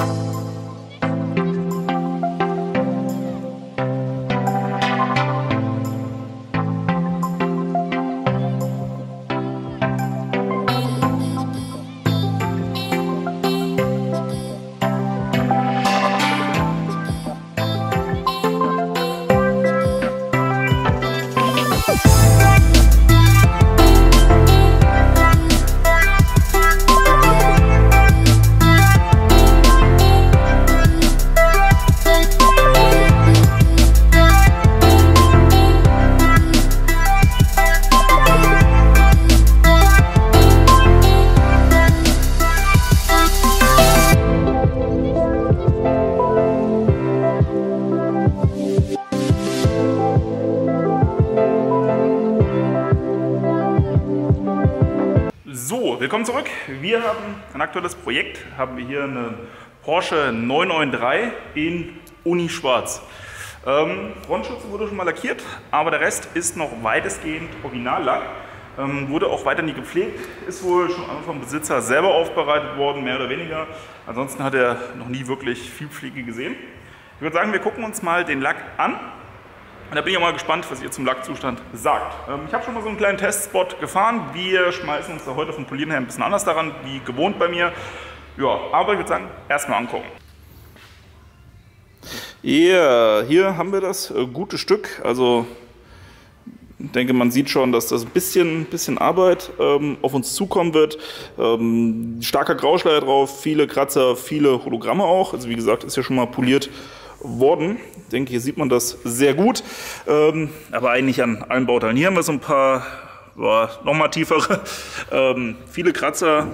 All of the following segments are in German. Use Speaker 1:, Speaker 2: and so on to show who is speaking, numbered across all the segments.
Speaker 1: you Willkommen zurück. Wir haben ein aktuelles Projekt, haben wir hier eine Porsche 993 in Uni Schwarz. Ähm, Frontschutz wurde schon mal lackiert, aber der Rest ist noch weitestgehend Originallack. Ähm, wurde auch weiter nie gepflegt, ist wohl schon vom Besitzer selber aufbereitet worden, mehr oder weniger. Ansonsten hat er noch nie wirklich viel Pflege gesehen. Ich würde sagen, wir gucken uns mal den Lack an und da bin ich auch mal gespannt, was ihr zum Lackzustand sagt. Ähm, ich habe schon mal so einen kleinen Testspot gefahren. Wir schmeißen uns da heute vom Polieren her ein bisschen anders daran, wie gewohnt bei mir. Ja, aber ich würde sagen, erstmal angucken. Ja, yeah, hier haben wir das äh, gute Stück. Also ich denke, man sieht schon, dass das ein bisschen, bisschen Arbeit ähm, auf uns zukommen wird. Ähm, starker Grauschleier drauf, viele Kratzer, viele Hologramme auch. Also wie gesagt, ist ja schon mal poliert worden. Ich denke, hier sieht man das sehr gut. Ähm, aber eigentlich an allen Bauteilen. Hier haben wir so ein paar, boah, nochmal tiefere, ähm, viele Kratzer.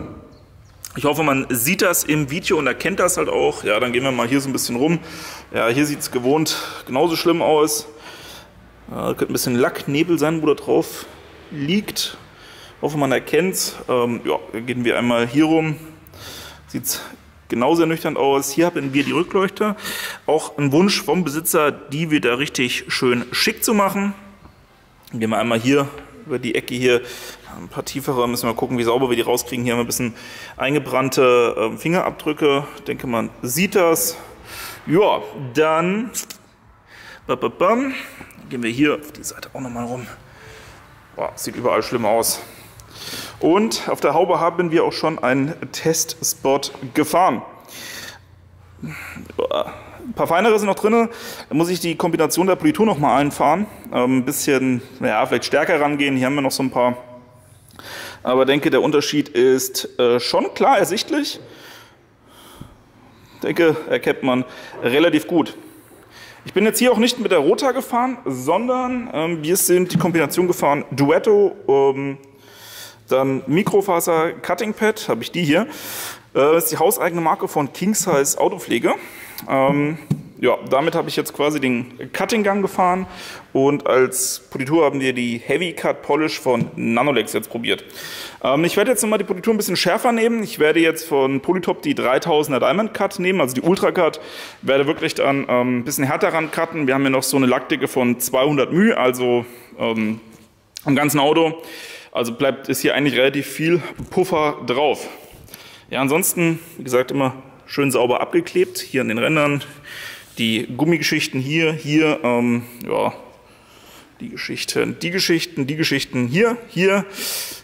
Speaker 1: Ich hoffe, man sieht das im Video und erkennt das halt auch. Ja, dann gehen wir mal hier so ein bisschen rum. Ja, hier sieht es gewohnt genauso schlimm aus. Ja, könnte ein bisschen Lacknebel sein, wo da drauf liegt. Ich hoffe, man erkennt es. Ähm, ja, gehen wir einmal hier rum. Sieht genauso ernüchternd aus. Hier haben wir die Rückleuchter. Auch ein Wunsch vom Besitzer, die wieder richtig schön schick zu machen. Gehen wir einmal hier über die Ecke hier. Ein paar tiefere, müssen wir mal gucken, wie sauber wir die rauskriegen. Hier haben wir ein bisschen eingebrannte ähm, Fingerabdrücke. Ich denke, man sieht das. Ja, dann gehen wir hier auf die Seite auch nochmal rum. Boah, sieht überall schlimm aus. Und auf der Haube haben wir auch schon einen Testspot gefahren. Ein paar feinere sind noch drin. Da muss ich die Kombination der Politur noch mal einfahren. Ähm, ein bisschen, ja, vielleicht stärker rangehen. Hier haben wir noch so ein paar. Aber denke, der Unterschied ist äh, schon klar ersichtlich. Ich denke, erkennt man relativ gut. Ich bin jetzt hier auch nicht mit der Rota gefahren, sondern ähm, wir sind die Kombination gefahren Duetto ähm, dann Mikrofaser Cutting Pad, habe ich die hier. Das äh, ist die hauseigene Marke von King Size Autopflege. Ähm, ja, damit habe ich jetzt quasi den Cutting Gang gefahren und als Politur haben wir die Heavy Cut Polish von Nanolex jetzt probiert. Ähm, ich werde jetzt nochmal die Politur ein bisschen schärfer nehmen. Ich werde jetzt von Polytop die 3000er Diamond Cut nehmen, also die Ultra Cut. Werde wirklich dann ähm, ein bisschen härter ran cutten. Wir haben hier noch so eine Lackdicke von 200 μ, also ähm, am ganzen Auto. Also bleibt ist hier eigentlich relativ viel Puffer drauf. Ja, ansonsten, wie gesagt, immer schön sauber abgeklebt. Hier an den Rändern. Die Gummigeschichten hier, hier, ähm, ja, die Geschichten, die Geschichten, die Geschichten hier, hier.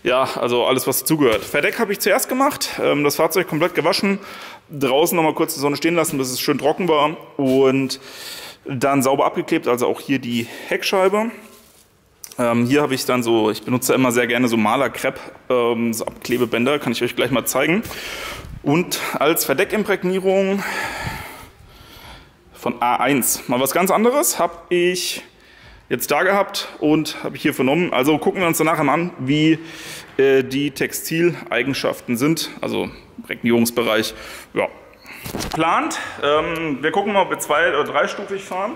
Speaker 1: Ja, also alles, was dazugehört. Verdeck habe ich zuerst gemacht. Ähm, das Fahrzeug komplett gewaschen. Draußen nochmal kurz die Sonne stehen lassen, bis es schön trocken war. Und dann sauber abgeklebt, also auch hier die Heckscheibe. Ähm, hier habe ich dann so, ich benutze immer sehr gerne so Malerkrepp, ähm, so Abklebebänder, kann ich euch gleich mal zeigen. Und als Verdeckimprägnierung von A1, mal was ganz anderes, habe ich jetzt da gehabt und habe ich hier vernommen. Also gucken wir uns danach an, wie äh, die Textileigenschaften sind, also Prägnierungsbereich. Ja, plant. Ähm, wir gucken mal, ob wir zwei- oder dreistufig fahren.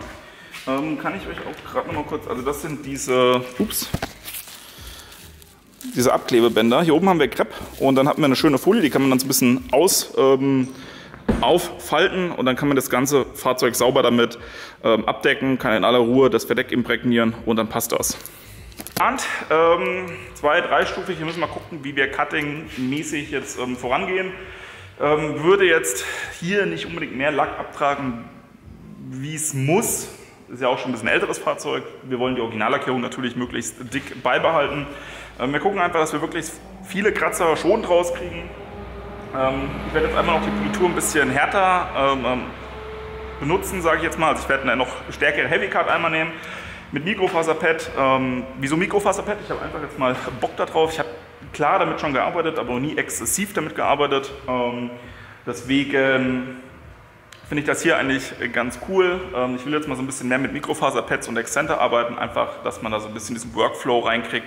Speaker 1: Ähm, kann ich euch auch gerade noch mal kurz, also das sind diese, ups, diese Abklebebänder. Hier oben haben wir Krepp und dann haben wir eine schöne Folie, die kann man dann so ein bisschen aus, ähm, auffalten und dann kann man das ganze Fahrzeug sauber damit ähm, abdecken, kann in aller Ruhe das Verdeck imprägnieren und dann passt das. Und ähm, zwei, dreistufig, hier müssen wir mal gucken, wie wir cutting-mäßig jetzt ähm, vorangehen. Ähm, würde jetzt hier nicht unbedingt mehr Lack abtragen, wie es muss. Ist ja auch schon ein bisschen älteres Fahrzeug. Wir wollen die Originallackierung natürlich möglichst dick beibehalten. Ähm, wir gucken einfach, dass wir wirklich viele Kratzer schon draus kriegen. Ähm, ich werde jetzt einmal noch die Politur ein bisschen härter ähm, benutzen, sage ich jetzt mal. Also ich werde eine noch stärkere Heavy Cut einmal nehmen mit Mikrofaserpad. Wieso Mikrofaserpad? Ich habe einfach jetzt mal Bock darauf. Ich habe klar damit schon gearbeitet, aber noch nie exzessiv damit gearbeitet. Deswegen finde ich das hier eigentlich ganz cool. Ähm, ich will jetzt mal so ein bisschen mehr mit Mikrofaserpads und Exzenter arbeiten, einfach, dass man da so ein bisschen diesen Workflow reinkriegt.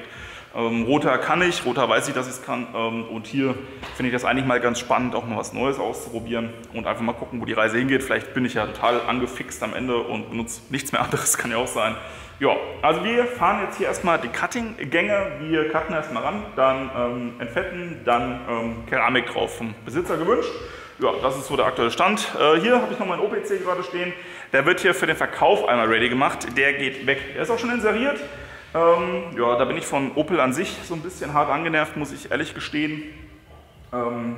Speaker 1: Ähm, roter kann ich, roter weiß ich, dass ich es kann. Ähm, und hier finde ich das eigentlich mal ganz spannend, auch mal was Neues auszuprobieren und einfach mal gucken, wo die Reise hingeht. Vielleicht bin ich ja total angefixt am Ende und benutze nichts mehr anderes, kann ja auch sein. Ja, also wir fahren jetzt hier erstmal die Cutting-Gänge. Wir cutten erstmal ran, dann ähm, entfetten, dann ähm, Keramik drauf. Vom Besitzer gewünscht. Ja, das ist so der aktuelle Stand. Äh, hier habe ich noch meinen OPC gerade stehen. Der wird hier für den Verkauf einmal ready gemacht. Der geht weg. Der ist auch schon inseriert. Ähm, ja, da bin ich von Opel an sich so ein bisschen hart angenervt, muss ich ehrlich gestehen. Ähm,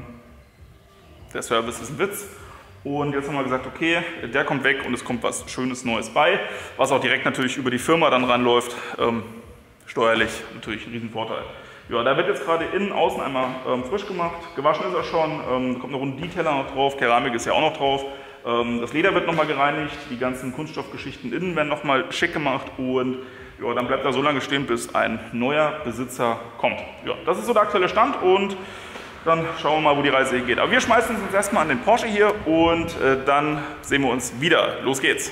Speaker 1: der Service ist ein Witz. Und jetzt haben wir gesagt, okay, der kommt weg und es kommt was Schönes Neues bei, was auch direkt natürlich über die Firma dann ranläuft. Ähm, steuerlich natürlich ein Riesenvorteil. Ja, da wird jetzt gerade innen, außen einmal ähm, frisch gemacht. Gewaschen ist er schon, ähm, kommt eine runde Detailer noch drauf, Keramik ist ja auch noch drauf. Ähm, das Leder wird nochmal gereinigt, die ganzen Kunststoffgeschichten innen werden nochmal schick gemacht und ja, dann bleibt er so lange stehen, bis ein neuer Besitzer kommt. Ja, das ist so der aktuelle Stand und dann schauen wir mal, wo die Reise hingeht. Aber wir schmeißen uns erstmal an den Porsche hier und äh, dann sehen wir uns wieder. Los geht's!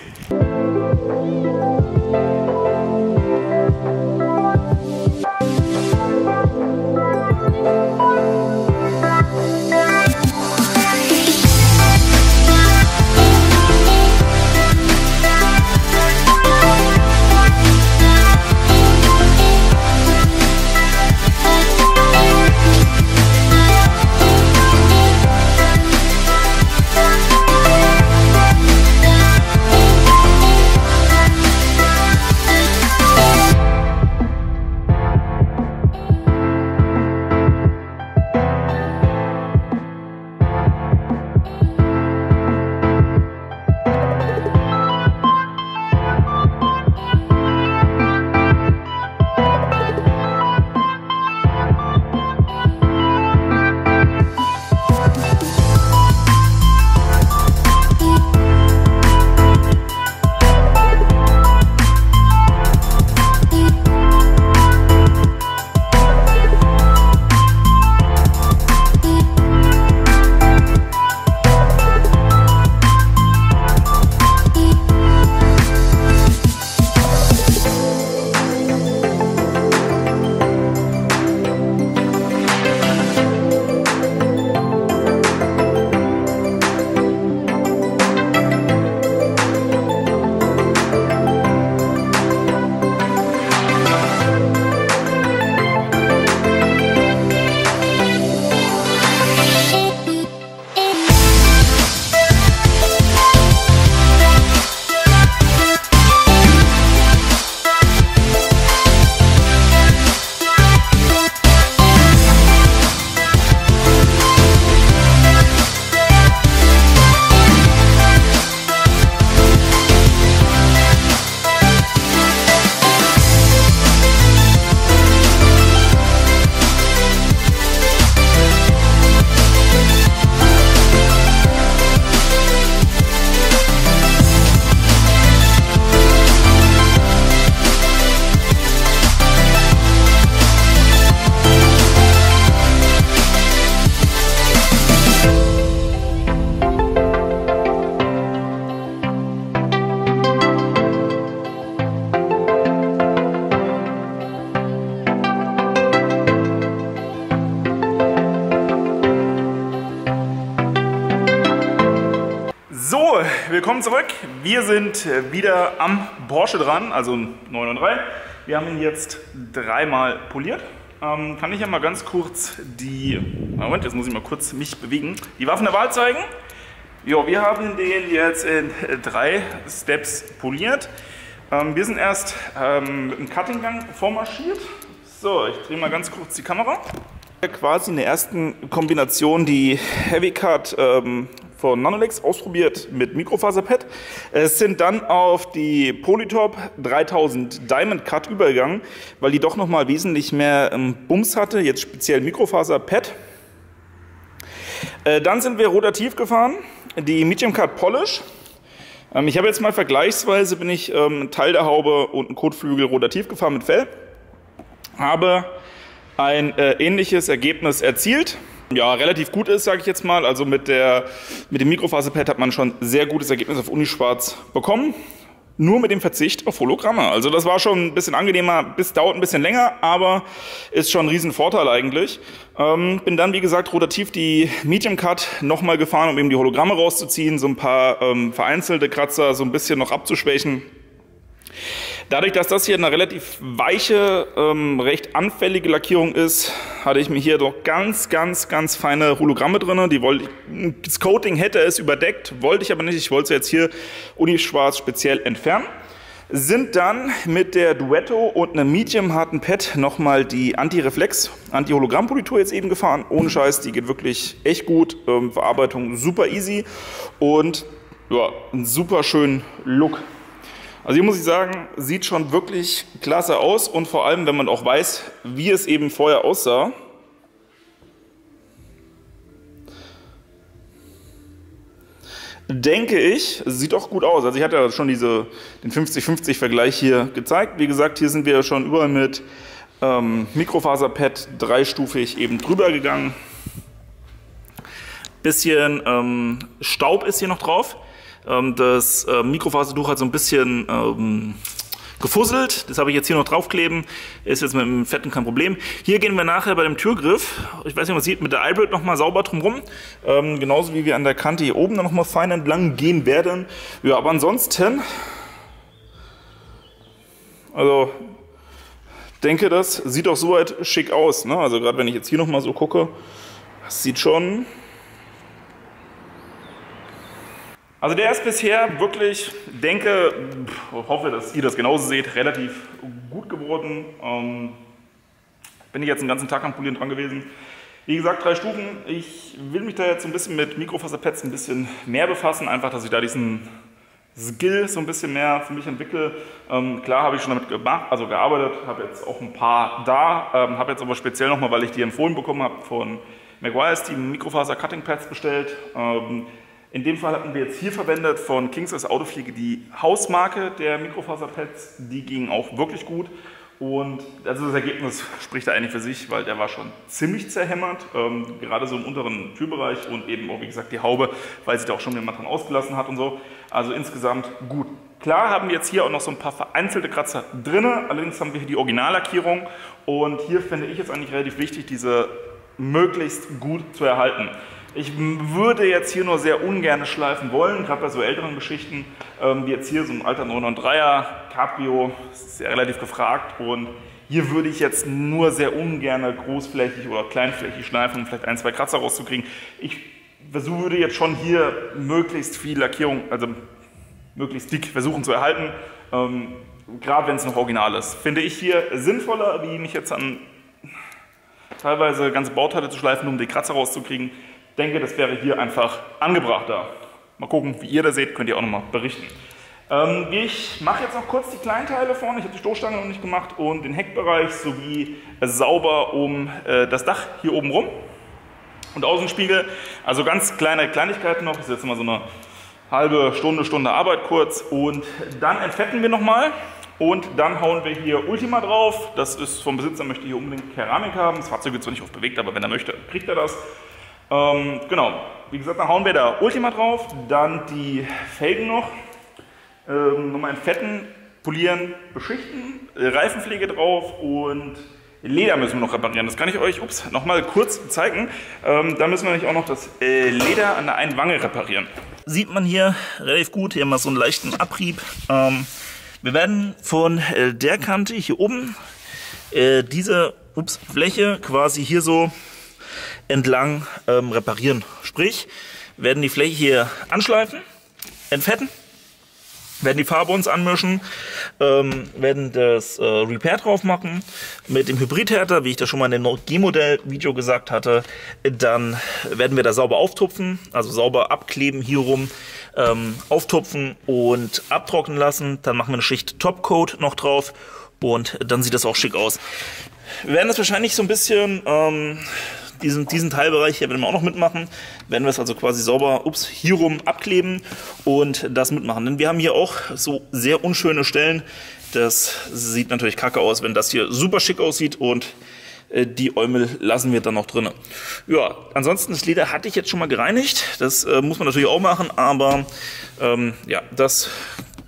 Speaker 1: Willkommen zurück. Wir sind wieder am Porsche dran, also 993. Wir haben ihn jetzt dreimal poliert. Ähm, kann ich ja mal ganz kurz die, Moment, jetzt muss ich mal kurz mich bewegen, die Waffen der Wahl zeigen. Jo, wir haben den jetzt in drei Steps poliert. Ähm, wir sind erst ähm, mit dem Cuttinggang vormarschiert. So, ich drehe mal ganz kurz die Kamera. Quasi in der ersten Kombination die Heavy Cut ähm, von Nanolex ausprobiert mit Mikrofaserpad. Es sind dann auf die Polytop 3000 Diamond Cut übergegangen, weil die doch nochmal wesentlich mehr ähm, Bums hatte, jetzt speziell Mikrofaserpad. Äh, dann sind wir rotativ gefahren, die Medium Cut Polish. Ähm, ich habe jetzt mal vergleichsweise, bin ich ähm, Teil der Haube und ein Kotflügel rotativ gefahren mit Fell. Habe ein äh, ähnliches Ergebnis erzielt ja, relativ gut ist, sage ich jetzt mal. Also mit, der, mit dem Mikrofaserpad hat man schon sehr gutes Ergebnis auf Unischwarz bekommen. Nur mit dem Verzicht auf Hologramme. Also das war schon ein bisschen angenehmer, bis dauert ein bisschen länger, aber ist schon ein Riesenvorteil eigentlich. Ähm, bin dann, wie gesagt, rotativ die Medium Cut nochmal gefahren, um eben die Hologramme rauszuziehen, so ein paar ähm, vereinzelte Kratzer so ein bisschen noch abzuschwächen. Dadurch, dass das hier eine relativ weiche, ähm, recht anfällige Lackierung ist, hatte ich mir hier doch ganz, ganz, ganz feine Hologramme drin. Die wollte ich, das Coating hätte es überdeckt, wollte ich aber nicht. Ich wollte es jetzt hier unischwarz speziell entfernen. Sind dann mit der Duetto und einem medium harten Pad nochmal die Anti-Reflex, Anti-Hologramm-Politur jetzt eben gefahren. Ohne Scheiß, die geht wirklich echt gut. Ähm, Verarbeitung super easy und ja, einen super schönen Look. Also hier muss ich sagen, sieht schon wirklich klasse aus und vor allem, wenn man auch weiß, wie es eben vorher aussah. Denke ich, sieht auch gut aus. Also ich hatte ja schon diese, den 50-50-Vergleich hier gezeigt. Wie gesagt, hier sind wir schon überall mit ähm, Mikrofaserpad dreistufig eben drüber gegangen. Bisschen ähm, Staub ist hier noch drauf. Ähm, das äh, Mikrofasertuch hat so ein bisschen ähm, gefusselt. Das habe ich jetzt hier noch draufkleben. Ist jetzt mit dem Fetten kein Problem. Hier gehen wir nachher bei dem Türgriff, ich weiß nicht, was sieht, mit der iBird nochmal sauber drumherum. Ähm, genauso wie wir an der Kante hier oben nochmal fein entlang gehen werden. Ja, aber ansonsten, also denke, das sieht auch soweit schick aus. Ne? Also gerade wenn ich jetzt hier nochmal so gucke, das sieht schon also der ist bisher wirklich, denke, hoffe, dass ihr das genauso seht, relativ gut geworden. Ähm, bin ich jetzt den ganzen Tag am Polieren dran gewesen. Wie gesagt, drei Stufen. Ich will mich da jetzt ein bisschen mit Mikrofaserpads ein bisschen mehr befassen, einfach, dass ich da diesen Skill so ein bisschen mehr für mich entwickle. Ähm, klar habe ich schon damit gemacht, also gearbeitet, habe jetzt auch ein paar da, ähm, habe jetzt aber speziell nochmal, weil ich die empfohlen bekommen habe, von Maguire's Team Mikrofaser Cutting Pads bestellt. Ähm, in dem Fall hatten wir jetzt hier verwendet von Kings Autopflege die Hausmarke der Mikrofaserpads. Die gingen auch wirklich gut. Und also das Ergebnis spricht da eigentlich für sich, weil der war schon ziemlich zerhämmert, ähm, gerade so im unteren Türbereich und eben auch, wie gesagt, die Haube, weil sich da auch schon jemand dran ausgelassen hat und so. Also insgesamt gut. Klar haben wir jetzt hier auch noch so ein paar vereinzelte Kratzer drin, allerdings haben wir hier die Originallackierung und hier finde ich es eigentlich relativ wichtig, diese möglichst gut zu erhalten. Ich würde jetzt hier nur sehr ungern schleifen wollen, gerade bei so älteren Geschichten, ähm, wie jetzt hier so ein alter 993er Cabrio, ist ja relativ gefragt und hier würde ich jetzt nur sehr ungern großflächig oder kleinflächig schleifen, um vielleicht ein, zwei Kratzer rauszukriegen. Ich würde jetzt schon hier möglichst viel Lackierung, also möglichst dick versuchen zu erhalten, ähm, gerade wenn es noch original ist. Finde ich hier sinnvoller, wie mich jetzt an teilweise ganze Bauteile zu schleifen, um die Kratzer rauszukriegen denke, das wäre hier einfach angebrachter. Mal gucken, wie ihr das seht, könnt ihr auch nochmal berichten. Ähm, ich mache jetzt noch kurz die Kleinteile vorne. Ich habe die Stoßstange noch nicht gemacht und den Heckbereich sowie sauber um äh, das Dach hier oben rum und Außenspiegel. Also ganz kleine Kleinigkeiten noch. Das ist jetzt mal so eine halbe Stunde, Stunde Arbeit kurz. Und dann entfetten wir nochmal. Und dann hauen wir hier Ultima drauf. Das ist vom Besitzer, möchte hier unbedingt Keramik haben. Das Fahrzeug wird zwar nicht oft bewegt, aber wenn er möchte, kriegt er das. Ähm, genau, wie gesagt, dann hauen wir da Ultima drauf, dann die Felgen noch, ähm, nochmal Fetten polieren, beschichten, Reifenpflege drauf und Leder müssen wir noch reparieren. Das kann ich euch nochmal kurz zeigen. Ähm, da müssen wir nämlich auch noch das äh, Leder an der einen Wange reparieren. Sieht man hier relativ gut, hier haben wir so einen leichten Abrieb. Ähm, wir werden von äh, der Kante hier oben äh, diese ups, Fläche quasi hier so entlang ähm, reparieren. Sprich, werden die Fläche hier anschleifen, entfetten werden die Farbe uns anmischen, ähm, werden das äh, Repair drauf machen mit dem Hybridhärter, wie ich das schon mal in dem G-Modell-Video gesagt hatte. Dann werden wir da sauber auftupfen, also sauber abkleben hier rum, ähm, auftupfen und abtrocknen lassen. Dann machen wir eine Schicht Topcoat noch drauf und dann sieht das auch schick aus. Wir werden das wahrscheinlich so ein bisschen ähm, diesen, diesen Teilbereich hier werden wir auch noch mitmachen. Werden wir es also quasi sauber, ups, hier rum abkleben und das mitmachen. Denn wir haben hier auch so sehr unschöne Stellen. Das sieht natürlich kacke aus, wenn das hier super schick aussieht und äh, die Äumel lassen wir dann noch drin. Ja, ansonsten das Leder hatte ich jetzt schon mal gereinigt. Das äh, muss man natürlich auch machen, aber ähm, ja, das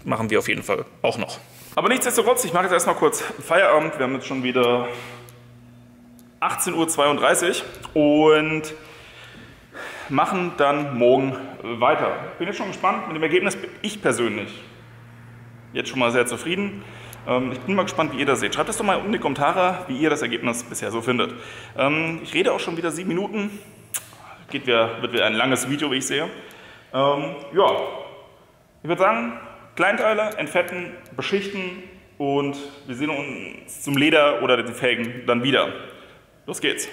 Speaker 1: machen wir auf jeden Fall auch noch. Aber nichtsdestotrotz, ich mache jetzt erstmal kurz Feierabend. Wir haben jetzt schon wieder 18.32 Uhr und machen dann morgen weiter. Bin jetzt schon gespannt mit dem Ergebnis. Ich persönlich jetzt schon mal sehr zufrieden. Ähm, ich bin mal gespannt, wie ihr das seht. Schreibt es doch mal in die Kommentare, wie ihr das Ergebnis bisher so findet. Ähm, ich rede auch schon wieder sieben Minuten. Geht wieder, wird wieder ein langes Video, wie ich sehe. Ähm, ja, ich würde sagen, Kleinteile entfetten, beschichten und wir sehen uns zum Leder oder den Felgen dann wieder. Los geht's!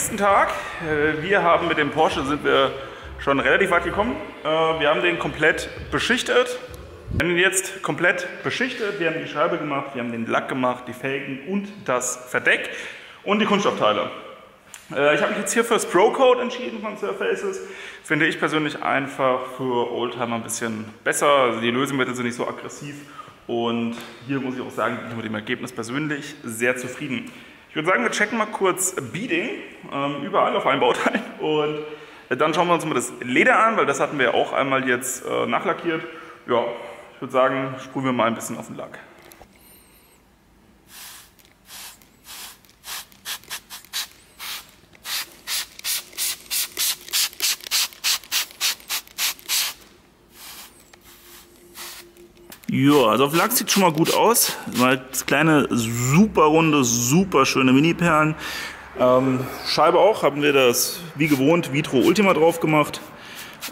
Speaker 1: Nächsten Tag. Äh, wir haben mit dem Porsche sind wir schon relativ weit gekommen. Äh, wir haben den komplett beschichtet. Wir haben ihn jetzt komplett beschichtet. Wir haben die Scheibe gemacht, wir haben den Lack gemacht, die Felgen und das Verdeck und die Kunststoffteile. Äh, ich habe mich jetzt hier fürs Pro Code entschieden von Surfaces. Finde ich persönlich einfach für Oldtimer ein bisschen besser. Also die Lösemittel sind nicht so aggressiv. Und hier muss ich auch sagen, bin ich mit dem Ergebnis persönlich sehr zufrieden. Ich würde sagen, wir checken mal kurz Beading, ähm, überall auf allen Bauteilen. Und dann schauen wir uns mal das Leder an, weil das hatten wir ja auch einmal jetzt äh, nachlackiert. Ja, ich würde sagen, sprühen wir mal ein bisschen auf den Lack. Ja, also auf Lack sieht schon mal gut aus. Mal kleine, super runde, super schöne Mini-Perlen. Ähm, Scheibe auch, haben wir das wie gewohnt Vitro Ultima drauf gemacht.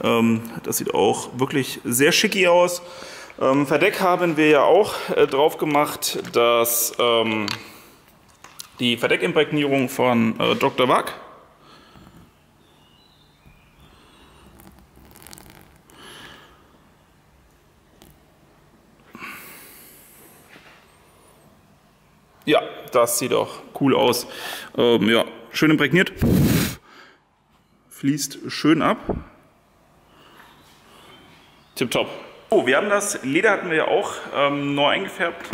Speaker 1: Ähm, das sieht auch wirklich sehr schicki aus. Ähm, Verdeck haben wir ja auch äh, drauf gemacht, dass ähm, die Verdeckimprägnierung von äh, Dr. Wack Ja, das sieht auch cool aus. Ähm, ja, schön imprägniert. Fließt schön ab. Tipptopp. Oh, wir haben das Leder hatten wir ja auch ähm, neu eingefärbt,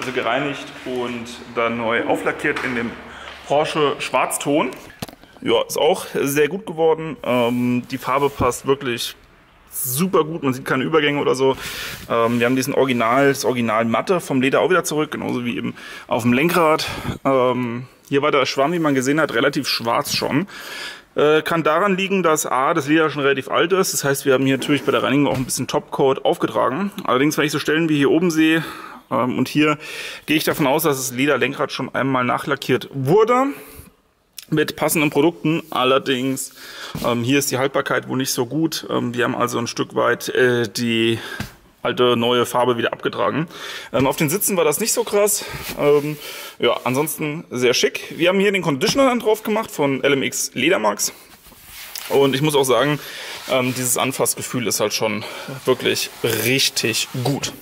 Speaker 1: also gereinigt und dann neu auflackiert in dem Porsche Schwarzton. Ja, ist auch sehr gut geworden. Ähm, die Farbe passt wirklich super gut, man sieht keine Übergänge oder so. Ähm, wir haben diesen Original, das Original Matte vom Leder auch wieder zurück, genauso wie eben auf dem Lenkrad. Ähm, hier war der Schwamm, wie man gesehen hat, relativ schwarz schon. Äh, kann daran liegen, dass A, das Leder schon relativ alt ist. Das heißt, wir haben hier natürlich bei der Reinigung auch ein bisschen Topcoat aufgetragen. Allerdings, wenn ich so Stellen wie hier oben sehe, ähm, und hier gehe ich davon aus, dass das Lederlenkrad schon einmal nachlackiert wurde mit passenden Produkten. Allerdings, ähm, hier ist die Haltbarkeit wohl nicht so gut. Ähm, wir haben also ein Stück weit äh, die alte neue Farbe wieder abgetragen. Ähm, auf den Sitzen war das nicht so krass. Ähm, ja, ansonsten sehr schick. Wir haben hier den Conditioner dann drauf gemacht von LMX Ledermax. Und ich muss auch sagen, ähm, dieses Anfassgefühl ist halt schon wirklich richtig gut.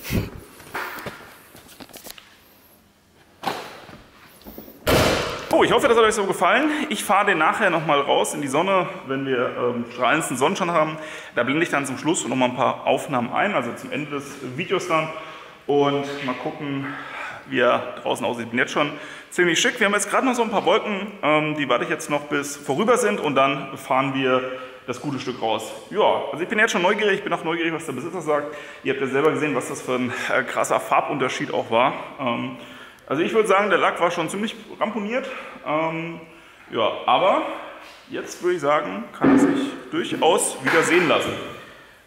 Speaker 1: So, ich hoffe, das hat euch so gefallen. Ich fahre den nachher nochmal raus in die Sonne, wenn wir ähm, strahlendsten Sonnenschein haben. Da blende ich dann zum Schluss nochmal ein paar Aufnahmen ein, also zum Ende des Videos dann. Und mal gucken, wie er draußen aussieht. Ich bin jetzt schon ziemlich schick. Wir haben jetzt gerade noch so ein paar Wolken, ähm, die warte ich jetzt noch bis vorüber sind und dann fahren wir das gute Stück raus. Ja, also ich bin jetzt schon neugierig, ich bin auch neugierig, was der Besitzer sagt. Ihr habt ja selber gesehen, was das für ein äh, krasser Farbunterschied auch war. Ähm, also ich würde sagen, der Lack war schon ziemlich ramponiert. Ähm, ja, aber jetzt würde ich sagen, kann er sich durchaus wieder sehen lassen.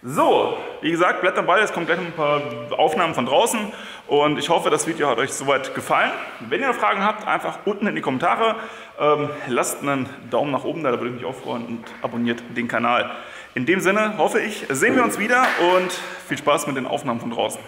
Speaker 1: So, wie gesagt, bleibt dabei, es kommen gleich noch ein paar Aufnahmen von draußen und ich hoffe, das Video hat euch soweit gefallen. Wenn ihr Fragen habt, einfach unten in die Kommentare. Ähm, lasst einen Daumen nach oben da, da würde ich mich auch freuen und abonniert den Kanal. In dem Sinne hoffe ich, sehen wir uns wieder und viel Spaß mit den Aufnahmen von draußen.